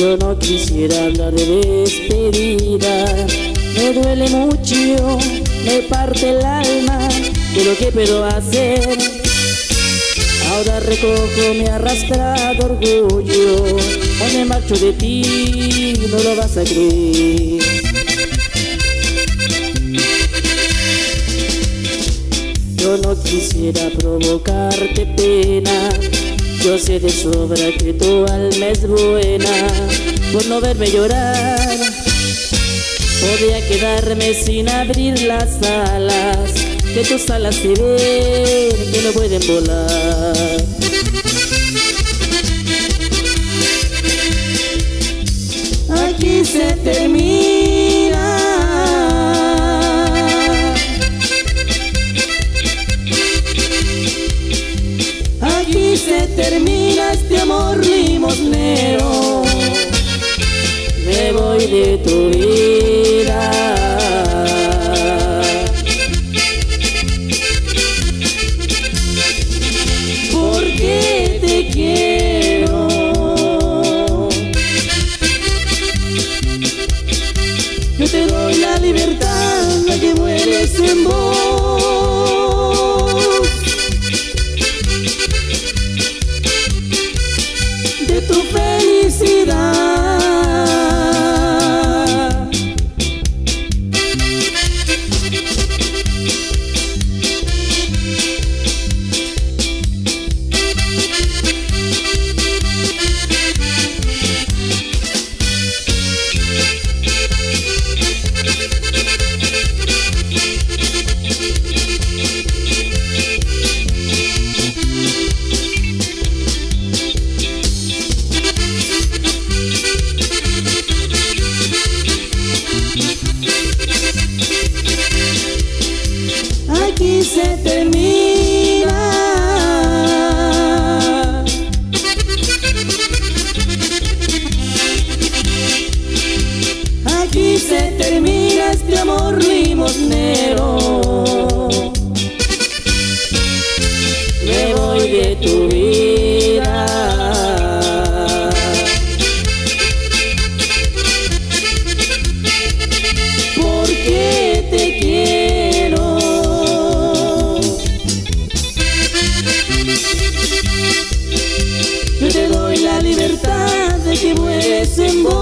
Yo no quisiera de despedida, me duele mucho, me parte el alma de lo que puedo hacer. Ahora recojo mi arrastrado orgullo, hoy me marcho de ti, no lo vas a creer. Yo no quisiera provocarte pena yo sé de sobra que tu alma es buena por no verme llorar. Podría quedarme sin abrir las alas, que tus alas se ven, que no pueden volar. Termina este amor limosnero. Me voy de tu vida. Porque te quiero. Yo te doy la libertad, la que mueres en vos. aquí se termina. Aquí se termina este amor limosnero. Me voy de tu vida. simbolo.